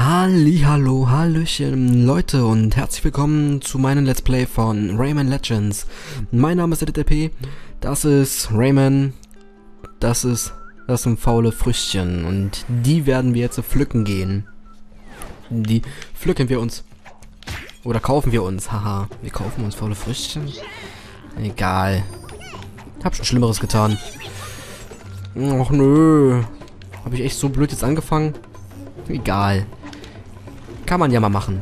Hallo, Hallöchen, Leute und herzlich willkommen zu meinem Let's Play von Rayman Legends. Mein Name ist DTP, das ist Rayman, das ist, das sind faule Früchtchen und die werden wir jetzt pflücken gehen. Die pflücken wir uns. Oder kaufen wir uns, haha. Wir kaufen uns faule Früchtchen. Egal. Hab schon Schlimmeres getan. Och nö. Habe ich echt so blöd jetzt angefangen? Egal. Kann man ja mal machen.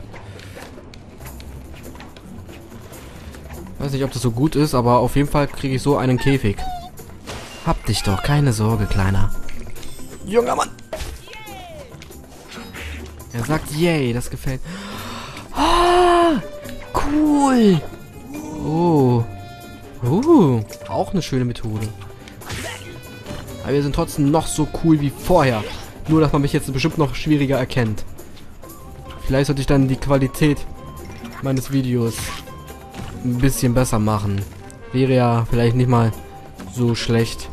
Weiß nicht, ob das so gut ist, aber auf jeden Fall kriege ich so einen Käfig. Hab dich doch, keine Sorge, Kleiner. Junger Mann! Er sagt yay, das gefällt. Ah, cool! Oh. Uh, auch eine schöne Methode. Aber wir sind trotzdem noch so cool wie vorher. Nur, dass man mich jetzt bestimmt noch schwieriger erkennt. Vielleicht sollte ich dann die Qualität meines Videos ein bisschen besser machen. Wäre ja vielleicht nicht mal so schlecht.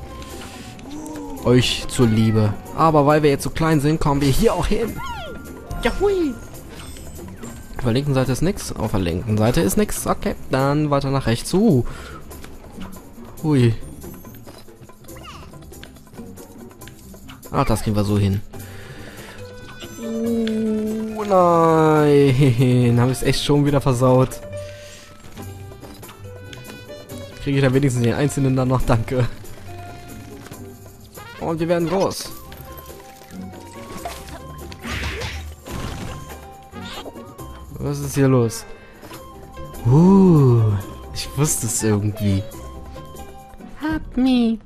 Euch zur Liebe. Aber weil wir jetzt so klein sind, kommen wir hier auch hin. Jahui! Auf der linken Seite ist nichts. Auf der linken Seite ist nichts. Okay, dann weiter nach rechts. Uh. Hui. Ach, das kriegen wir so hin. Nein. Habe ich es echt schon wieder versaut. Kriege ich da wenigstens den einzelnen dann noch. Danke. Und wir werden groß. Was ist hier los? Uh, ich wusste es irgendwie. Help me.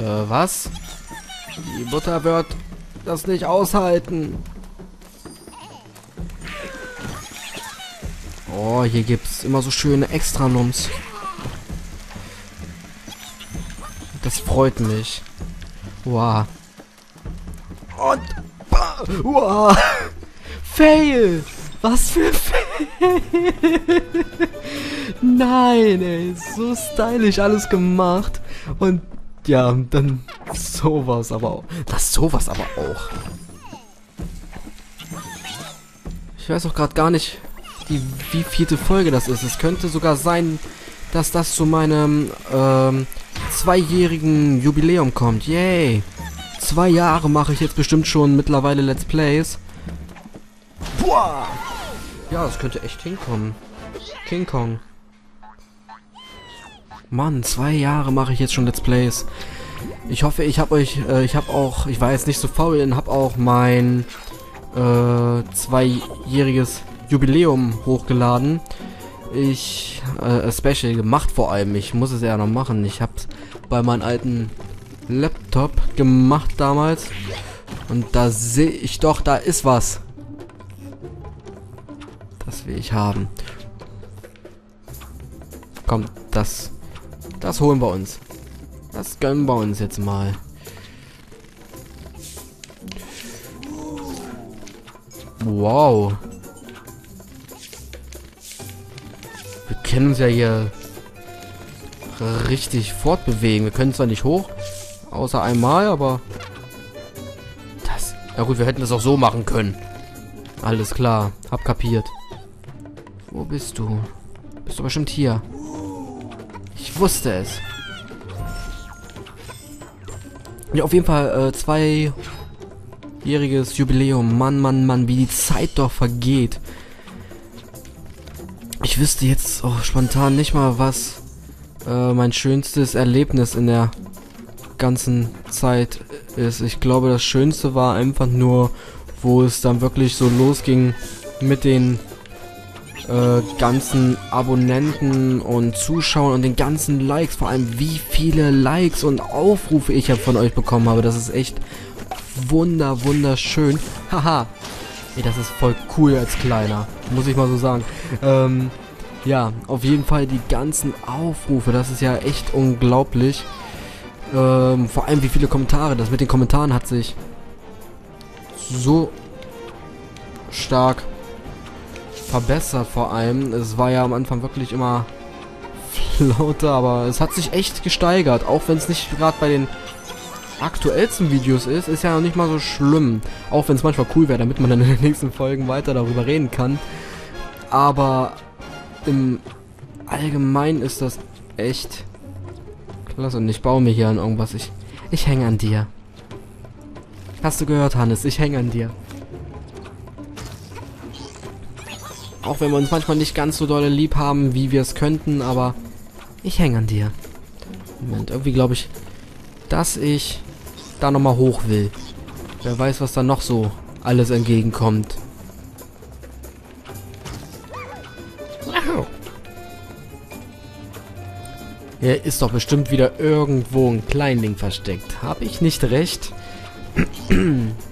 Äh, was? Die Mutter wird das nicht aushalten. Oh, hier gibt's immer so schöne Extranums. Das freut mich. Wow. Und... Wow. Fail! Was für Fail! Nein, ey. So stylisch alles gemacht. Und ja, dann sowas aber auch. Das sowas aber auch. Ich weiß auch gerade gar nicht, die, wie vierte Folge das ist. Es könnte sogar sein, dass das zu meinem ähm, zweijährigen Jubiläum kommt. Yay! Zwei Jahre mache ich jetzt bestimmt schon mittlerweile Let's Plays. Boah! Ja, das könnte echt hinkommen. King Kong. Mann, zwei Jahre mache ich jetzt schon Let's Plays. Ich hoffe, ich habe euch, äh, ich habe auch, ich war jetzt nicht so faul, und habe auch mein äh, zweijähriges Jubiläum hochgeladen. Ich, äh, Special gemacht vor allem. Ich muss es ja noch machen. Ich habe bei meinem alten Laptop gemacht damals. Und da sehe ich doch, da ist was. Das will ich haben. Komm, das das holen wir uns. Das gönnen wir uns jetzt mal. Wow. Wir können uns ja hier richtig fortbewegen. Wir können zwar nicht hoch, außer einmal, aber... Das... Ja gut, wir hätten das auch so machen können. Alles klar. Hab kapiert. Wo bist du? Bist du bestimmt hier. Wusste es. Ja, auf jeden Fall äh, zweijähriges Jubiläum. Mann, Mann, Mann, wie die Zeit doch vergeht. Ich wüsste jetzt auch spontan nicht mal, was äh, mein schönstes Erlebnis in der ganzen Zeit ist. Ich glaube, das Schönste war einfach nur, wo es dann wirklich so losging mit den äh, ganzen Abonnenten und Zuschauern und den ganzen Likes, vor allem wie viele Likes und Aufrufe ich von euch bekommen habe. Das ist echt wunder, wunderschön. Haha. Ey, das ist voll cool als Kleiner. Muss ich mal so sagen. Ähm, ja, auf jeden Fall die ganzen Aufrufe. Das ist ja echt unglaublich. Ähm, vor allem wie viele Kommentare. Das mit den Kommentaren hat sich so stark verbessert vor allem. Es war ja am Anfang wirklich immer lauter, aber es hat sich echt gesteigert. Auch wenn es nicht gerade bei den aktuellsten Videos ist, ist ja noch nicht mal so schlimm. Auch wenn es manchmal cool wäre, damit man dann in den nächsten Folgen weiter darüber reden kann. Aber im Allgemeinen ist das echt klasse. Und ich baue mir hier an irgendwas. Ich, ich hänge an dir. Hast du gehört, Hannes? Ich hänge an dir. Auch wenn wir uns manchmal nicht ganz so dolle lieb haben, wie wir es könnten, aber ich hänge an dir. Moment, irgendwie glaube ich, dass ich da nochmal hoch will. Wer weiß, was da noch so alles entgegenkommt. Hier ist doch bestimmt wieder irgendwo ein Kleinling versteckt. Habe ich nicht recht?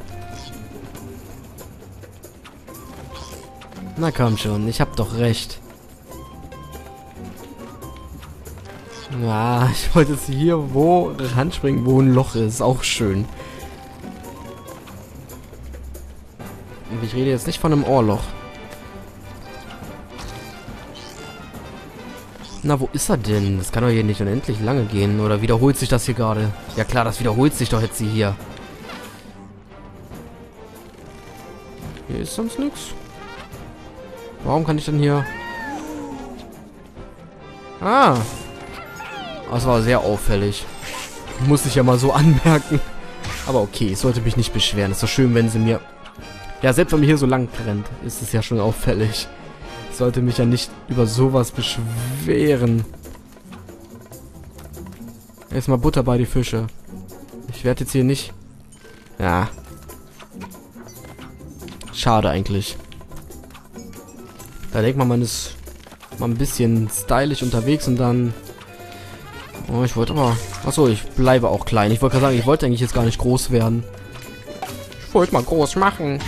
Na komm schon, ich hab doch recht. Ja, ich wollte jetzt hier wo ranspringen, wo ein Loch ist. Auch schön. Und ich rede jetzt nicht von einem Ohrloch. Na, wo ist er denn? Das kann doch hier nicht unendlich lange gehen. Oder wiederholt sich das hier gerade? Ja klar, das wiederholt sich doch jetzt hier. Hier ist sonst nichts. Warum kann ich denn hier... Ah. Das war sehr auffällig. Muss ich ja mal so anmerken. Aber okay, ich sollte mich nicht beschweren. Ist doch schön, wenn sie mir... Ja, selbst wenn mir hier so lang rennt, ist es ja schon auffällig. Ich sollte mich ja nicht über sowas beschweren. Erstmal Butter bei die Fische. Ich werde jetzt hier nicht... Ja. Schade eigentlich. Da denkt man, man ist mal ein bisschen stylisch unterwegs und dann... Oh, ich wollte aber... Achso, ich bleibe auch klein. Ich wollte gerade sagen, ich wollte eigentlich jetzt gar nicht groß werden. Ich wollte mal groß machen.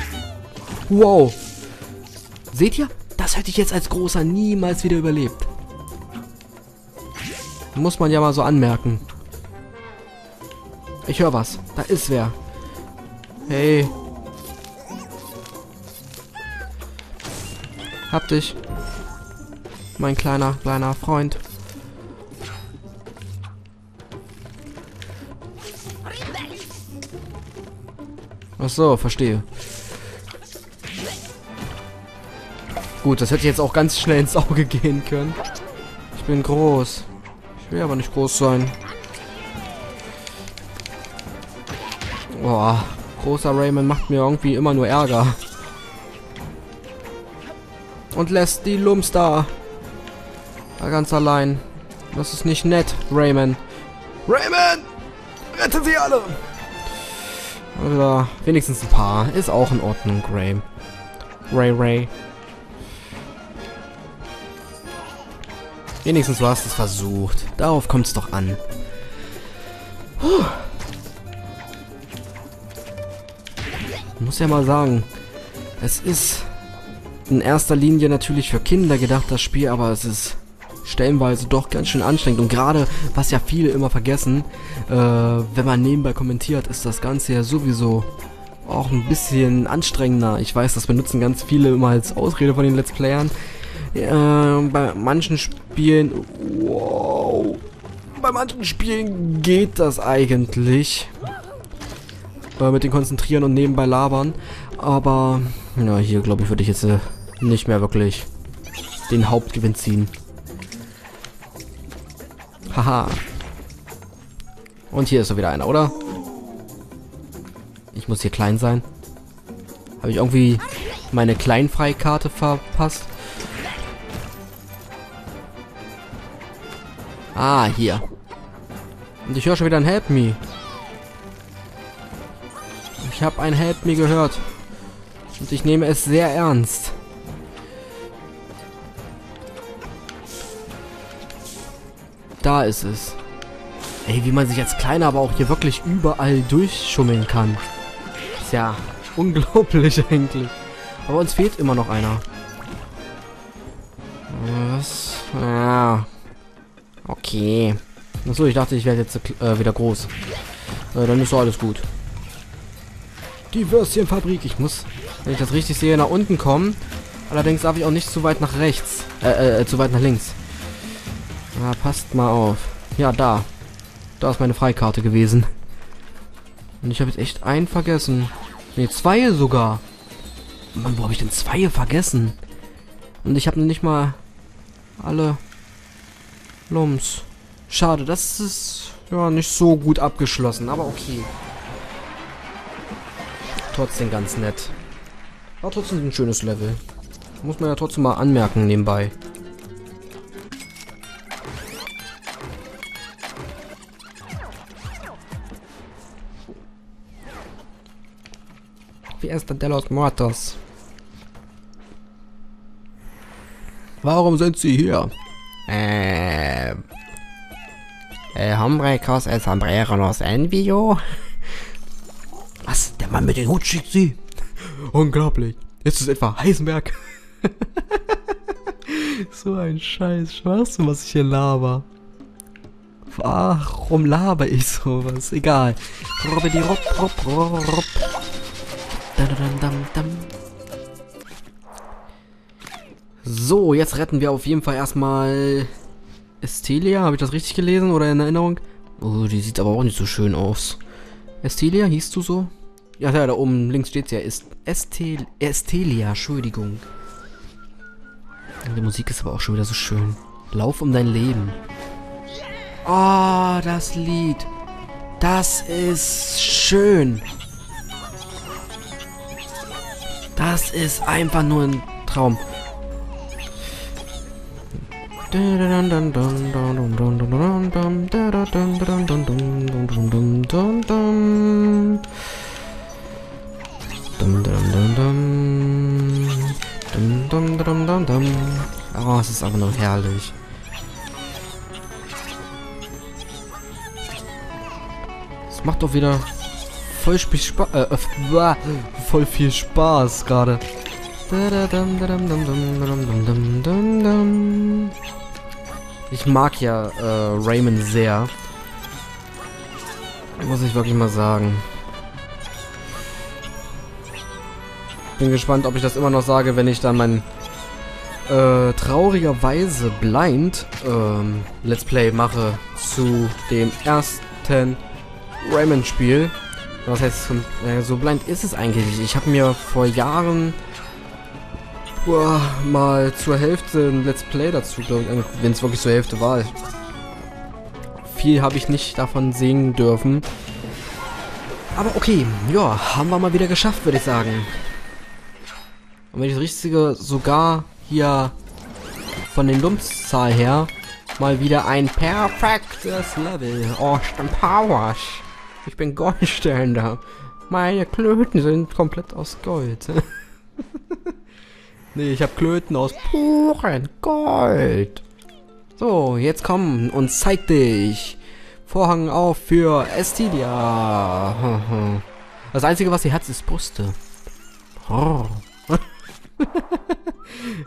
Wow. Seht ihr? Das hätte ich jetzt als Großer niemals wieder überlebt. Muss man ja mal so anmerken. Ich höre was. Da ist wer. Hey. Hab dich. Mein kleiner, kleiner Freund. Ach so, verstehe. Gut, das hätte jetzt auch ganz schnell ins Auge gehen können. Ich bin groß. Ich will aber nicht groß sein. Boah, großer Raymond macht mir irgendwie immer nur Ärger. Und lässt die Lums da. Da ganz allein. Das ist nicht nett, Raymond. Raymond! Rette sie alle! Oder wenigstens ein paar. Ist auch in Ordnung, Ray. Ray Ray. Wenigstens du hast es versucht. Darauf kommt es doch an. Puh. Ich muss ja mal sagen, es ist in erster Linie natürlich für Kinder gedacht, das Spiel, aber es ist stellenweise doch ganz schön anstrengend. Und gerade, was ja viele immer vergessen, äh, wenn man nebenbei kommentiert, ist das Ganze ja sowieso auch ein bisschen anstrengender. Ich weiß, das benutzen ganz viele immer als Ausrede von den Let's Playern. Äh, bei manchen Spielen... Wow. Bei manchen Spielen geht das eigentlich. Äh, mit dem Konzentrieren und nebenbei labern. Aber, ja, hier glaube ich würde ich jetzt äh, nicht mehr wirklich den Hauptgewinn ziehen. Haha. Und hier ist so wieder einer, oder? Ich muss hier klein sein. Habe ich irgendwie meine Kleinfreikarte verpasst? Ah, hier. Und ich höre schon wieder ein Help Me. Ich habe ein Help Me gehört. Und ich nehme es sehr ernst. Da ist es. Ey, wie man sich als Kleiner aber auch hier wirklich überall durchschummeln kann. Ist ja unglaublich eigentlich. Aber uns fehlt immer noch einer. Was? Ja. Okay. Achso, ich dachte, ich werde jetzt äh, wieder groß. Äh, dann ist doch alles gut. Die Würstchenfabrik. Ich muss, wenn ich das richtig sehe, nach unten kommen. Allerdings darf ich auch nicht zu weit nach rechts. Äh, äh, zu weit nach links. Na, passt mal auf. Ja, da. Da ist meine Freikarte gewesen. Und ich habe jetzt echt einen vergessen. Ne, zwei sogar. Mann, wo habe ich denn zwei vergessen? Und ich habe nicht mal alle Lums. Schade, das ist ja nicht so gut abgeschlossen, aber okay. Trotzdem ganz nett. War trotzdem ein schönes Level. Muss man ja trotzdem mal anmerken nebenbei. Fiesta de los Muertos. Warum sind Sie hier? Äh, äh, Hombrecos el sombrero nos envio? Was? Der Mann mit dem Hut schickt Sie? Unglaublich. Ist es etwa Heisenberg? so ein Scheiß. Schwachsinn, was ich hier laber. Warum laber ich sowas? Egal. Jetzt retten wir auf jeden Fall erstmal Estelia. Habe ich das richtig gelesen oder in Erinnerung? Oh, die sieht aber auch nicht so schön aus. Estelia, hieß du so? Ja, ja, da oben links steht ja. Est Estel Estelia, Entschuldigung. Die Musik ist aber auch schon wieder so schön. Lauf um dein Leben. Oh, das Lied. Das ist schön. Das ist einfach nur ein Traum. Oh, es ist einfach nur herrlich. Es macht doch wieder voll viel Spaß. Äh, voll viel Spaß gerade. Ich mag ja äh, Raymond sehr. Muss ich wirklich mal sagen. Bin gespannt, ob ich das immer noch sage, wenn ich dann mein äh, traurigerweise blind ähm, Let's Play mache zu dem ersten Rayman-Spiel. Was heißt, äh, so blind ist es eigentlich. Ich habe mir vor Jahren boah, mal zur Hälfte ein Let's Play dazu, äh, wenn es wirklich zur Hälfte war. Viel habe ich nicht davon sehen dürfen. Aber okay, ja, haben wir mal wieder geschafft, würde ich sagen. Und wenn ich das Richtige sogar hier von den Lumpszahl her mal wieder ein perfektes Level. Austin Powers. Ich bin Goldständer. Meine Klöten sind komplett aus Gold. nee, ich habe Klöten aus purem Gold. So, jetzt komm und zeig dich. Vorhang auf für Estilia. Das Einzige, was sie hat, ist Brüste.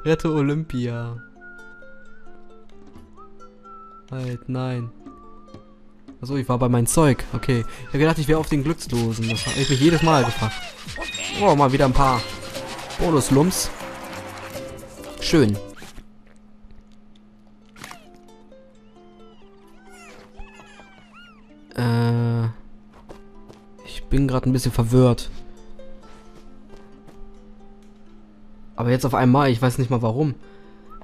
Rette Olympia. Halt, nein. Achso, ich war bei meinem Zeug. Okay. Ich habe gedacht, ich wäre auf den Glückslosen. Das habe ich mich jedes Mal gefragt. Oh, mal wieder ein paar Bonus-Lumps. Schön. Äh, ich bin gerade ein bisschen verwirrt. Aber jetzt auf einmal, ich weiß nicht mal warum.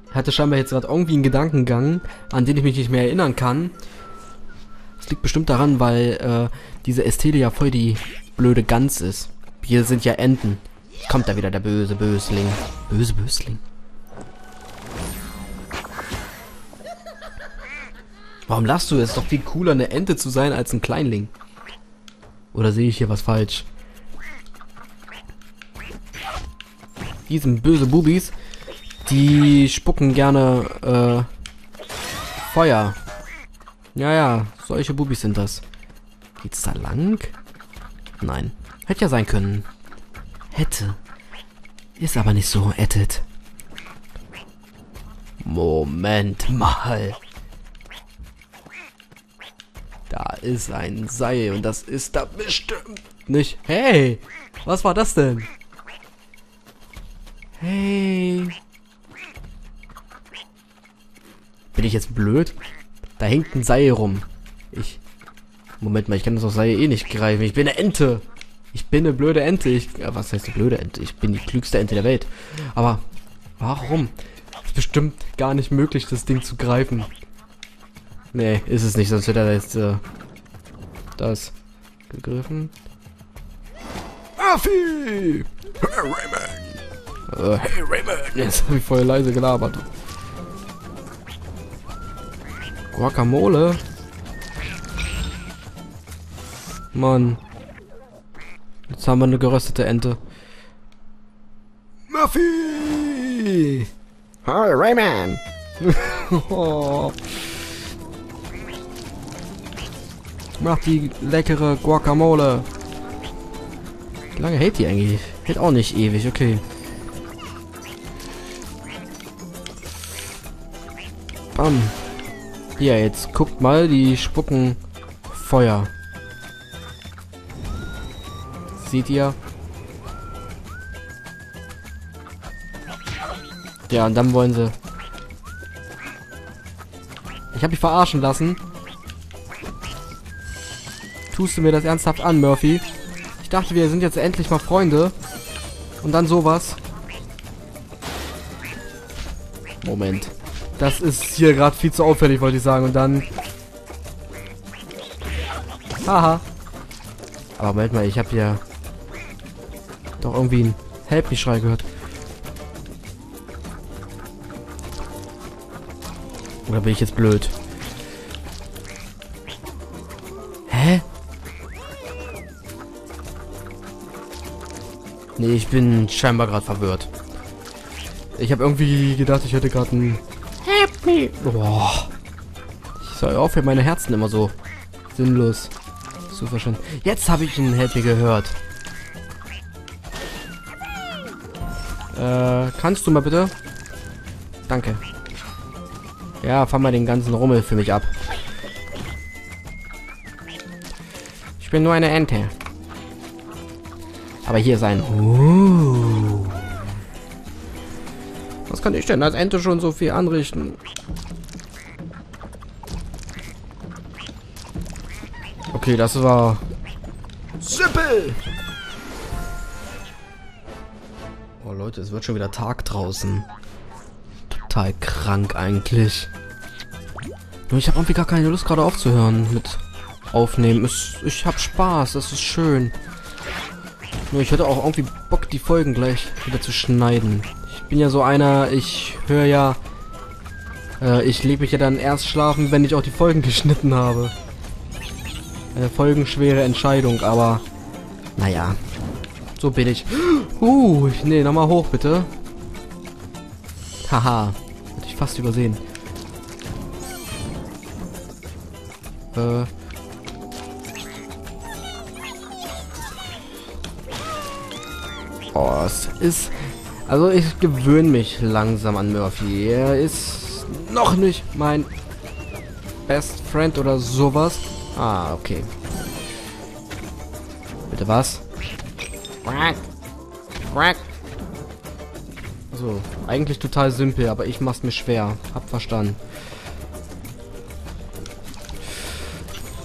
Ich hatte scheinbar jetzt gerade irgendwie einen Gedankengang, an den ich mich nicht mehr erinnern kann. Das liegt bestimmt daran, weil äh, diese Estelia voll die blöde Gans ist. Wir sind ja Enten. Kommt da wieder der böse Bösling. Böse Bösling. Warum lachst du? Es ist doch viel cooler, eine Ente zu sein, als ein Kleinling. Oder sehe ich hier was falsch? Die sind böse Bubis. Die spucken gerne äh, Feuer. Ja, ja, solche Bubis sind das. Geht's da lang? Nein. Hätte ja sein können. Hätte. Ist aber nicht so, Edit. Moment mal. Da ist ein Seil und das ist da bestimmt nicht. Hey, was war das denn? Hey. Bin ich jetzt blöd? Da hängt ein Seil rum. Ich... Moment mal, ich kann das auf Seil eh nicht greifen. Ich bin eine Ente. Ich bin eine blöde Ente. Ich, ja, was heißt eine blöde Ente? Ich bin die klügste Ente der Welt. Aber warum? Ist bestimmt gar nicht möglich, das Ding zu greifen. Nee, ist es nicht, sonst hätte er jetzt äh, das gegriffen. Murphy! Hey Raymond! Äh, hey Raymond! Jetzt habe ich voll leise gelabert. Guacamole? Mann. Jetzt haben wir eine geröstete Ente. Murphy! Hi, Rayman! oh. Mach die leckere Guacamole. Wie lange hält die eigentlich? Hält auch nicht ewig, okay. Bam. Ja, jetzt guckt mal, die spucken Feuer. Seht ihr? Ja, und dann wollen sie... Ich habe mich verarschen lassen. Tust du mir das ernsthaft an, Murphy? Ich dachte, wir sind jetzt endlich mal Freunde. Und dann sowas. Moment. Das ist hier gerade viel zu auffällig, wollte ich sagen. Und dann... Haha. Aber Moment mal, ich habe hier doch irgendwie einen Help mich Schrei gehört. Oder bin ich jetzt blöd? Nee, ich bin scheinbar gerade verwirrt. Ich habe irgendwie gedacht, ich hätte gerade ein Happy. Boah. Ich soll aufhören, meine Herzen immer so sinnlos zu verstanden. Jetzt habe ich einen Happy gehört. Äh, kannst du mal bitte? Danke. Ja, fahr mal den ganzen Rummel für mich ab. Ich bin nur eine Ente. Aber hier ist ein... Uh. Was kann ich denn als Ente schon so viel anrichten? Okay, das war... Simpel! Oh Leute, es wird schon wieder Tag draußen. Total krank eigentlich. Nur ich habe irgendwie gar keine Lust gerade aufzuhören mit aufnehmen. Es, ich habe Spaß, das ist schön. Nur ich hätte auch irgendwie Bock, die Folgen gleich wieder zu schneiden. Ich bin ja so einer, ich höre ja... Äh, ich lege mich ja dann erst schlafen, wenn ich auch die Folgen geschnitten habe. Eine folgenschwere Entscheidung, aber... Naja. So bin ich. Uh, nee, nochmal hoch, bitte. Haha. Hätte ich fast übersehen. Äh... Oh, es ist... Also ich gewöhne mich langsam an Murphy. Er ist noch nicht mein Best Friend oder sowas. Ah, okay. Bitte was? Quack. Quack. So, eigentlich total simpel, aber ich mach's mir schwer. Hab verstanden.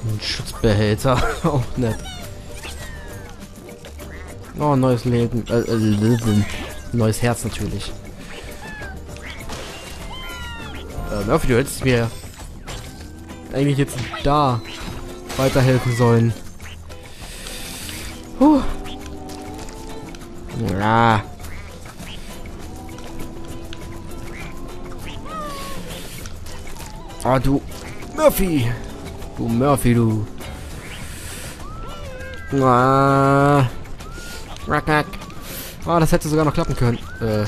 Ein Schutzbehälter. Auch nett. Oh, neues Leben. Äh, äh. Neues Herz natürlich. Äh, Murphy, du hättest mir eigentlich jetzt da weiterhelfen sollen. Puh. Ja. Ah, du Murphy. Du Murphy, du. Ah. Rack, Oh, das hätte sogar noch klappen können. Äh.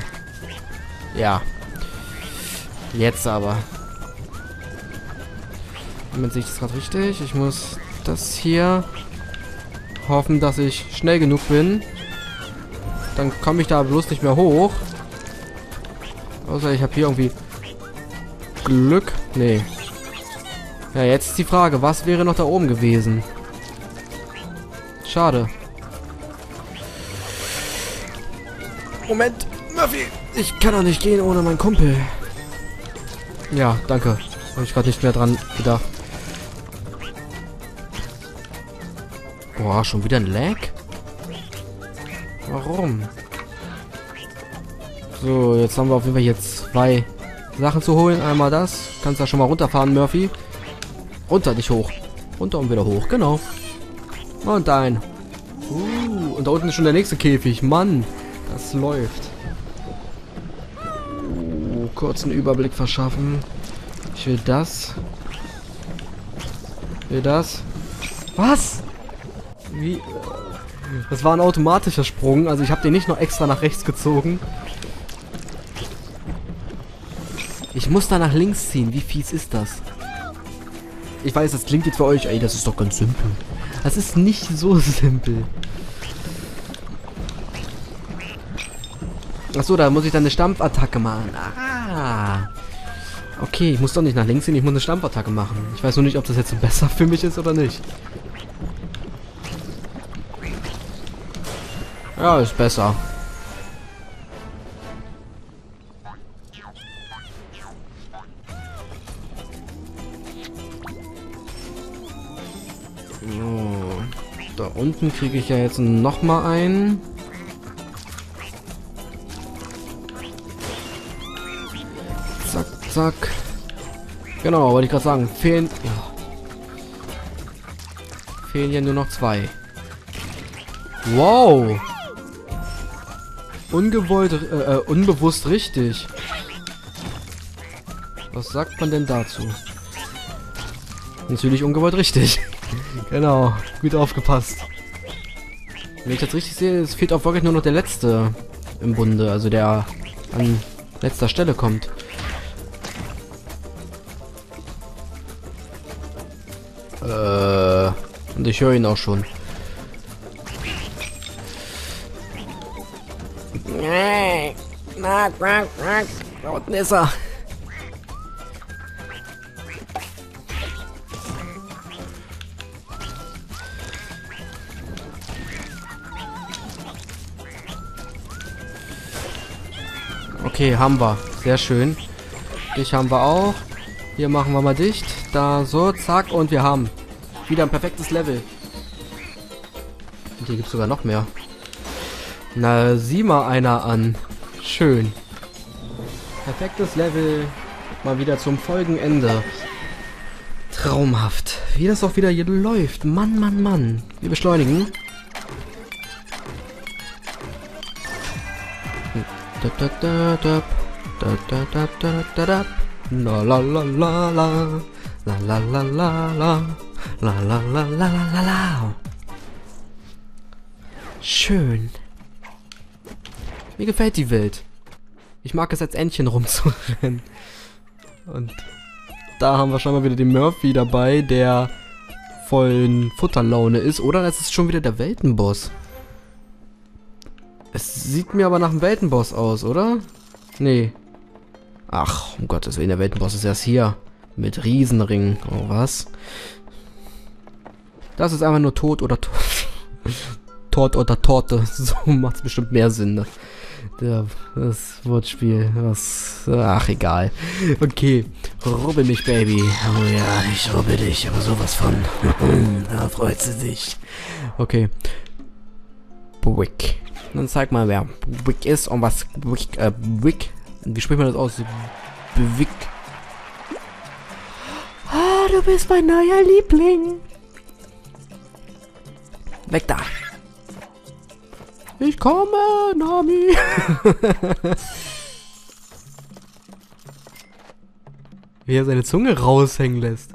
Ja. Jetzt aber. Moment, sehe ich das gerade richtig? Ich muss das hier hoffen, dass ich schnell genug bin. Dann komme ich da bloß nicht mehr hoch. Außer ich habe hier irgendwie Glück. Nee. Ja, jetzt ist die Frage, was wäre noch da oben gewesen? Schade. Moment, Murphy, ich kann doch nicht gehen ohne meinen Kumpel. Ja, danke. Habe ich gerade nicht mehr dran gedacht. Boah, schon wieder ein Lag? Warum? So, jetzt haben wir auf jeden Fall hier zwei Sachen zu holen. Einmal das. Kannst da schon mal runterfahren, Murphy. Runter, nicht hoch. Runter und wieder hoch, genau. Und ein. Uh, und da unten ist schon der nächste Käfig. Mann, das läuft. Uh, kurzen Überblick verschaffen. Ich will das. Ich will das. Was? Wie? äh, Das war ein automatischer Sprung. Also ich habe den nicht noch extra nach rechts gezogen. Ich muss da nach links ziehen. Wie fies ist das? Ich weiß, das klingt jetzt für euch, ey, das ist doch ganz simpel. Das ist nicht so simpel. Achso, da muss ich dann eine Stampfattacke machen. Ah. Okay, ich muss doch nicht nach links ziehen, ich muss eine Stampfattacke machen. Ich weiß nur nicht, ob das jetzt besser für mich ist oder nicht. Ja, ist besser. So. Da unten kriege ich ja jetzt noch mal einen. Zack. Genau, wollte ich gerade sagen. Fehlen... Ja. Fehlen ja nur noch zwei. Wow. Ungewollt, äh, äh, unbewusst richtig. Was sagt man denn dazu? Natürlich ungewollt richtig. genau, gut aufgepasst. Wenn ich das richtig sehe, es fehlt auch wirklich nur noch der letzte im Bunde, also der an letzter Stelle kommt. Und ich höre ihn auch schon. Da unten ist er. Okay, haben wir. Sehr schön. Dich haben wir auch. Hier machen wir mal dicht. Da, so, zack. Und wir haben wieder ein perfektes Level. Und hier gibt es sogar noch mehr. Na, sieh mal einer an. Schön. Perfektes Level. Mal wieder zum Folgenende. Traumhaft. Wie das auch wieder hier läuft. Mann, Mann, Mann. Wir beschleunigen. La la la la la. La la la la la. La la la la la la la. Schön. Mir gefällt die Welt. Ich mag es als Entchen rumzurennen. Und da haben wir schon mal wieder den Murphy dabei, der vollen Futterlaune ist. Oder es ist schon wieder der Weltenboss. Es sieht mir aber nach einem Weltenboss aus, oder? Nee. Ach, um Gottes Willen, der Weltenboss ist erst hier. Mit Riesenring. Oh, was? Das ist einfach nur Tod oder Tod. Tod oder Torte. So macht es bestimmt mehr Sinn. Ne? Das Wortspiel. Was. Ach, egal. Okay. Rubbel mich, Baby. Oh ja, ich rubbel dich, aber sowas von. da freut sie sich. Okay. Wick. Dann zeig mal, wer Wick ist und was Wick, äh, Wick. Wie spricht man das aus? Wick. Ah, du bist mein neuer Liebling. Weg da. Ich komme, Nami. Wie er seine Zunge raushängen lässt.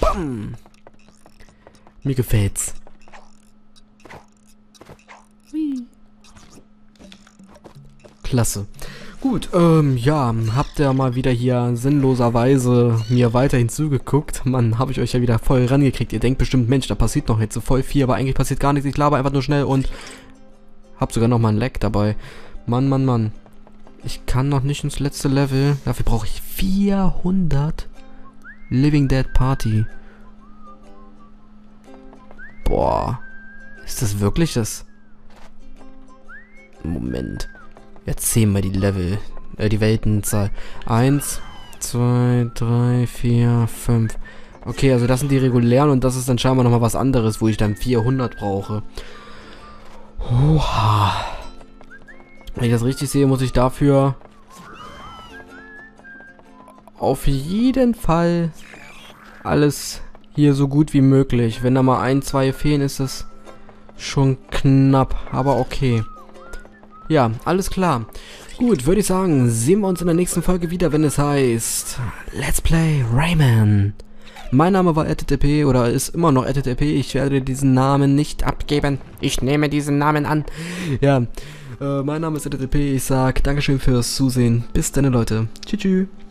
Bam. Mir gefällt's. Klasse. Gut, ähm, ja, habt ihr mal wieder hier sinnloserweise mir weiterhin zugeguckt. Mann, habe ich euch ja wieder voll rangekriegt. Ihr denkt bestimmt, Mensch, da passiert noch jetzt so voll viel, aber eigentlich passiert gar nichts. Ich laber einfach nur schnell und hab sogar noch mal ein Leck dabei. Mann, Mann, Mann. Ich kann noch nicht ins letzte Level. Dafür brauche ich 400 Living Dead Party. Boah. Ist das wirklich das? Moment. Wir zählen mal die Level. äh, die Weltenzahl. Eins, zwei, drei, vier, fünf. Okay, also das sind die regulären und das ist dann scheinbar nochmal was anderes, wo ich dann 400 brauche. Oha. Wenn ich das richtig sehe, muss ich dafür auf jeden Fall alles hier so gut wie möglich. Wenn da mal ein, zwei fehlen, ist es schon knapp, aber okay. Ja, alles klar. Gut, würde ich sagen, sehen wir uns in der nächsten Folge wieder, wenn es heißt Let's Play Rayman. Mein Name war RTTP oder ist immer noch RTTP. Ich werde diesen Namen nicht abgeben. Ich nehme diesen Namen an. Ja, äh, mein Name ist RTTP. Ich sag Dankeschön fürs Zusehen. Bis dann, Leute. Tschüss. tschüss.